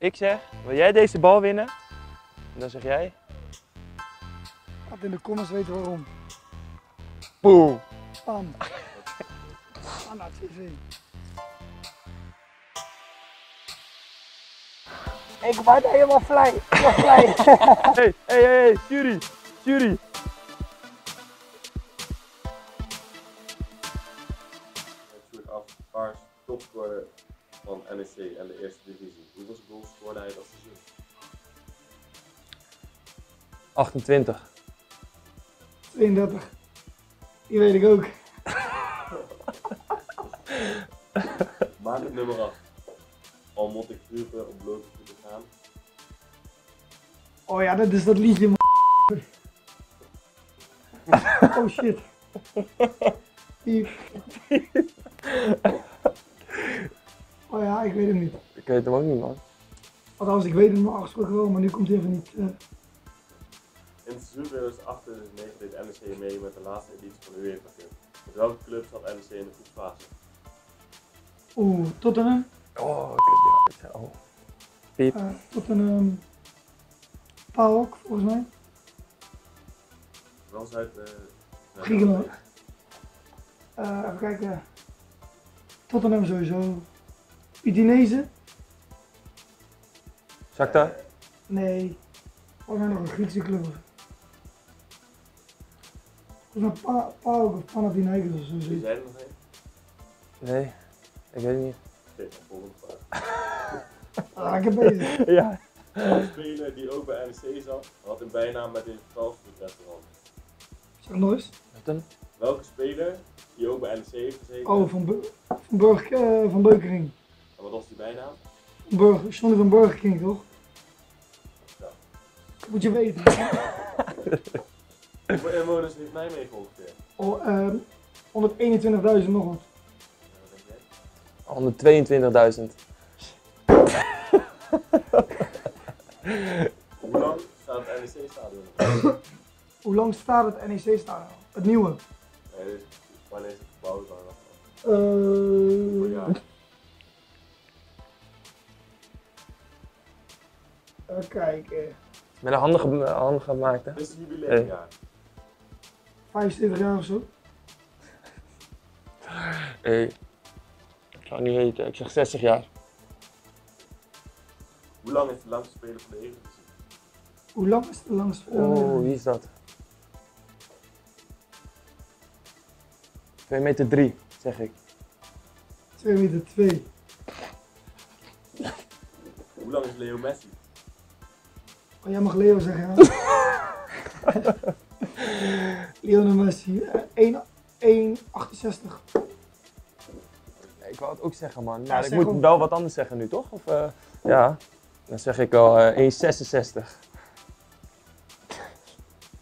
Ik zeg, wil jij deze bal winnen? En dan zeg jij, Laat in de comments weten waarom. boom. Bam. Het tv. Ik word helemaal blij. Helemaal hey, hey, hey, jury, jury. Natuurlijk af, Paars topscorer van NEC en de eerste divisie. Hoeveel goals scoorde hij dat seizoen? 28. 32. Die weet ik ook. Maak het nummer af. Al moet ik vroeger op blote voeten gaan. Oh ja, dat is dat liedje. Oh shit. Oh ja, ik weet hem niet. Ik weet hem ook niet, man. Althans, ik weet hem normaal gesproken wel, maar nu komt hij even niet. eh. In het seizoen 2008-2009 deed NEC mee met de laatste editie van de UEFA Cup. Met welke club zat NEC in de groepsfase? Oeh, Tottenham. Oh, ik zei. Oh. Piep. eh Tottenham. PAOK, volgens mij. Wel uit uh, Griekenland. Eh, even kijken. Tottenham sowieso. Udinese? Shakhtar? Nee. Volgens mij nog een Griekse club. Volgens mij Pa- PAOK of Panathinaikos of zo. Wie zei er nog één? Nee, ik weet het niet. Oké, volgende vraag. Ah, ik heb bezig. Ja. Een speler die ook bij NEC zat, had een bijnaam met dit fastfoodrestaurant. Zeg nog eens. Wat dan? Welke speler die ook bij NEC heeft gezeten? Oh, van, van, Burg, eh, van Beukering. En wat was die bijnaam? Burger, Johnny van Burger King, toch? Ja. Dat moet je weten. Hoeveel inwoners heeft Nijmegen ongeveer? Oh, ehm 121.000 nog wat. Ja, wat denk jij? 122.000. Hoe lang staat het NEC-stadion? Hoe lang staat het NEC-stadion? Het nieuwe? Nee, is- wanneer is het gebouwd? dan? Eh, Even kijken. Met een handige, handige gemaakt, hè? Dit is het jubileumjaar. 75 jaar of zo. Hey. Ik zou niet weten, ik zeg 60 jaar. Hoe lang is de langste speler van de Eredivisie? Hoe lang is het langst? Oh, wie is dat? 2 meter 3, zeg ik. 2 meter 2. Hoe lang is Leo Messi? Oh, jij mag Leo zeggen, ja. Lionel Messi. eh, 1 1,68. Ik wou het ook zeggen, man. Ja, Maar ik zeg moet wel wat anders zeggen nu, toch? Of, eh, ja, dan zeg ik al eh 1,66.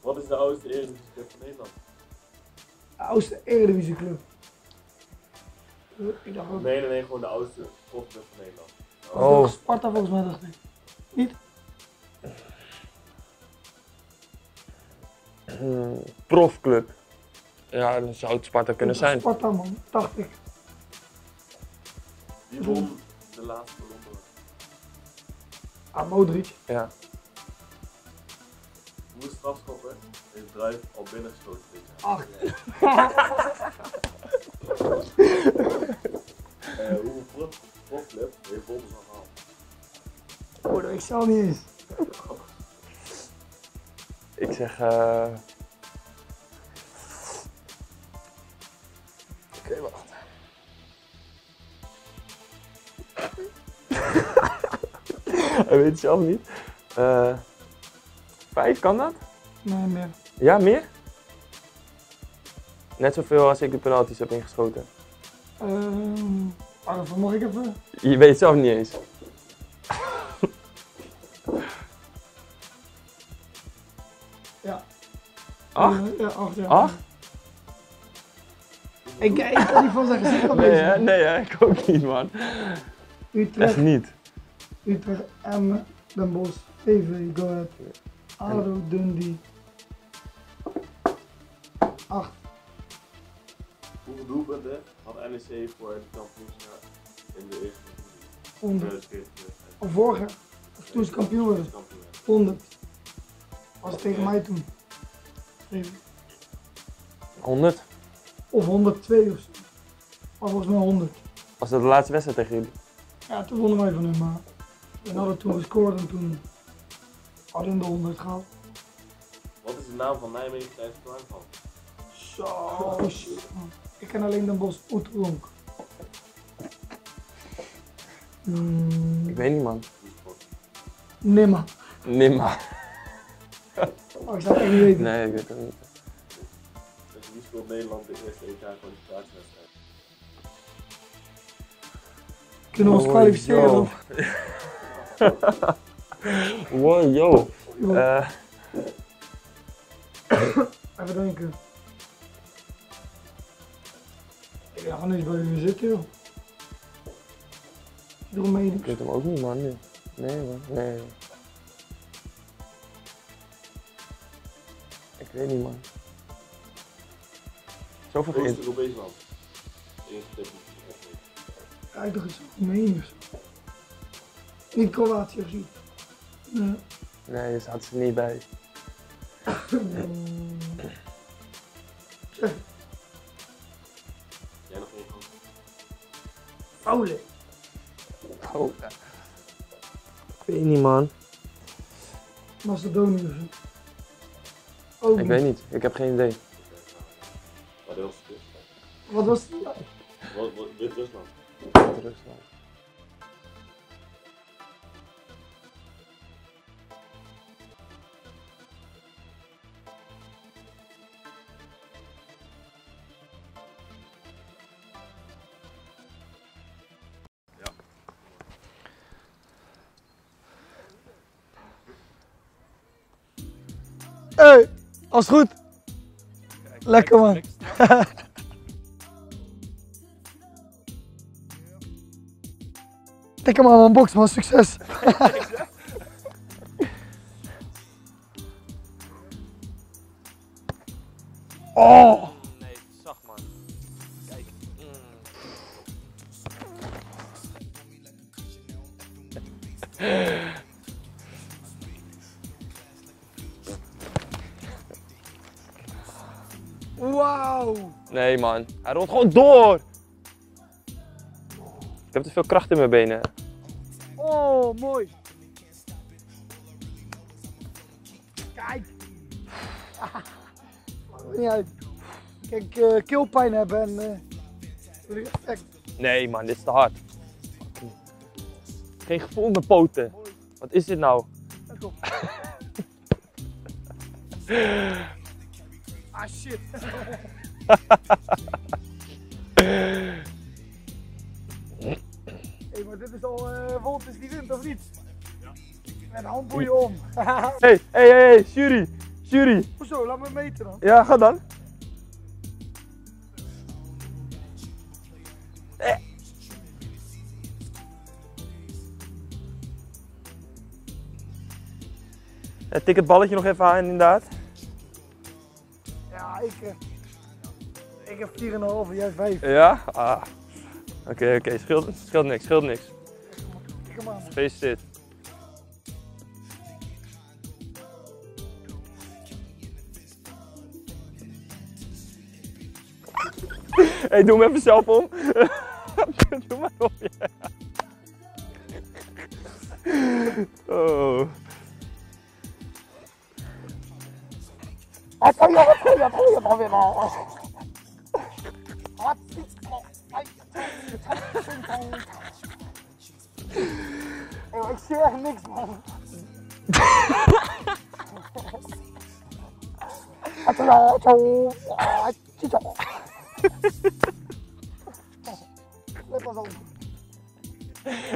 Wat is de oudste Eredivisieclub van Nederland? De oudste Eredivisieclub. Eh, Ik dacht ook. Nee, nee, nee, gewoon de oudste profclub van Nederland. Oh. Sparta volgens mij dacht ik. Niet? Hmm, profclub. Ja, dan zou het Sparta kunnen zijn. Sparta man, dacht ik. Wie won de laatste ronde? Ah, Modric. Ja. Hoeveel strafschoppen heeft Druif al binnengeschoten dit jaar? Acht. Eh, hoeveel prof- profclub heeft Wolters al gehaald? Oh, dat ik zelf niet eens. Ik zeg. eh Oké, wacht. Hij weet het zelf niet. Eh vijf, kan dat? Nee, meer. Ja, meer? Net zoveel als ik de penalties heb ingeschoten. Ehm, ah, daarvoor mag ik even. Je weet het zelf niet eens. Acht? Eh, ja, acht. Ja. Acht? Ik, ik kan niet van zijn gezicht Nee, hè? nee hè? ik ook niet, man. Utrecht, Echt niet. Utrecht, Emmen, Den Bosch, VV, Go Ahead, ADO, Dundee. Acht. Hoeveel doelpunten had NEC voor het kampioenschap in de eerste divisie? 100. 2014. Of vorige. Of toen ze kampioen werden. Als kampioen werd. 100. Was het tegen mij toen. Even. 100. Of 102 of zo. Maar volgens mij 100. Was dat de laatste wedstrijd tegen jullie? Ja, toen wonnen wij van hem, maar we hadden toen gescoord en toen hadden we de 100 gehaald. Wat is de naam van Nijmegen tijdens de? Zo, oh, shit man. Ik ken alleen Den Bosch Oetelonk. Hmm, Ik weet niet, man. Die sport. nimmer. Nimmer. Oh, ik zou het echt niet weten. Nee, ik weet het niet. Dus wie speelt Nederland de eerste EK kwalificatiewedstrijd? Kunnen we ons kwalificeren? of- Wow, yo. Joh, Eh, Even denken. Ik ga gewoon eens bij u zitten, joh. Doe mee. ik weet hem ook niet, man. Nee, nee man. Ik weet niet, man. Zoveel die ik heb weet. Kijk toch eens Roemenië of zo. Niet Kroatië of zoiets. Nee. Nee, daar zaten ze niet bij. Mm. Zeg, Jij nog één kans? Paule. Ja. Ik weet niet, man. Macedonië of zo. Ook Ik weet niet. Ik heb geen idee. Wat was het? Wat- wat- Wit-Rusland. Rusland. Hey, als goed. Lekker man. Tik hem aan mijn box man, succes. oh, Nee man, hij rolt gewoon door. Ik heb te veel kracht in mijn benen. Oh, mooi. Kijk. Niet uit. Kijk, eh keelpijn hebben en... eh echt- Nee man, dit is te hard. Geen gevoel in mijn poten. Wat is dit nou? Ah shit. hey, maar dit is al eh Volt is die wint of niet? Ja. Met handboeien om. Hey, hey, hey, jury. Jury. Hoezo, laat me meten dan. Ja, ga dan. Eh. Ja, tik het balletje nog even aan, inderdaad. Ja, ik, eh, ik heb 4,5 en jij 5. Ja? Ah. Oké, oké, scheelt, scheelt niks, scheelt niks. Aan. Gefeliciteerd. hey, doe hem even zelf om. doe maar om. Ja. Oh. Oh, ik zie echt niks man.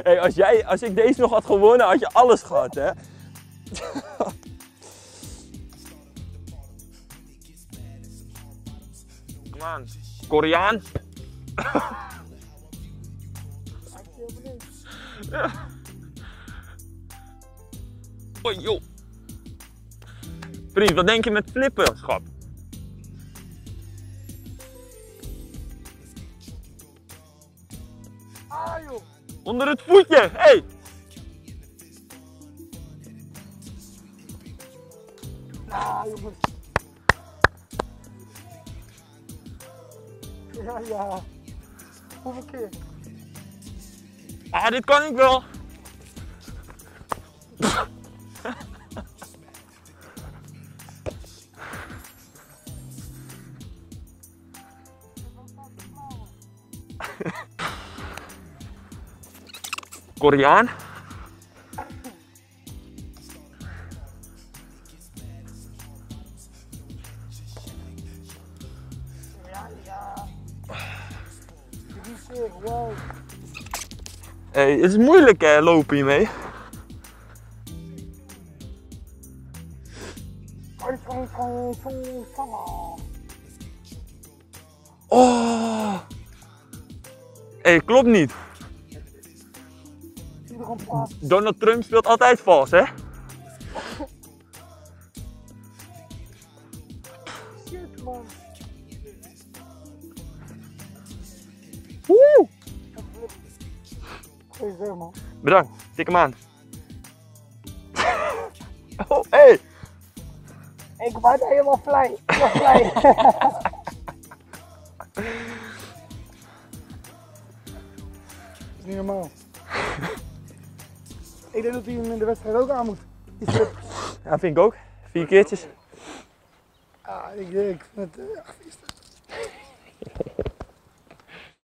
Hey, als, jij, als ik deze nog had gewonnen, had je alles gehad, hè? Man, Koreaan. ja. Oh, joh. Vriend, wat denk je met flippen, schat? Ah, joh. Onder het voetje, hey. Ah, joh. Ja, ja. Hoeveel keer? Ah, dit kan ik wel. Koreaan. Ja, ja. Wow. Hey, het is moeilijk hè, lopen hiermee. Oh. Hey, klopt niet. Donald Trump speelt altijd vals, hè? Bedankt, tik hem aan. Oh, hey! Ik word helemaal blij. Helemaal blij. Dat is niet normaal. ik denk dat hij hem in de wedstrijd ook aan moet. Ja, vind ik ook. Vier keertjes. Ah, ik, ik vind het uh,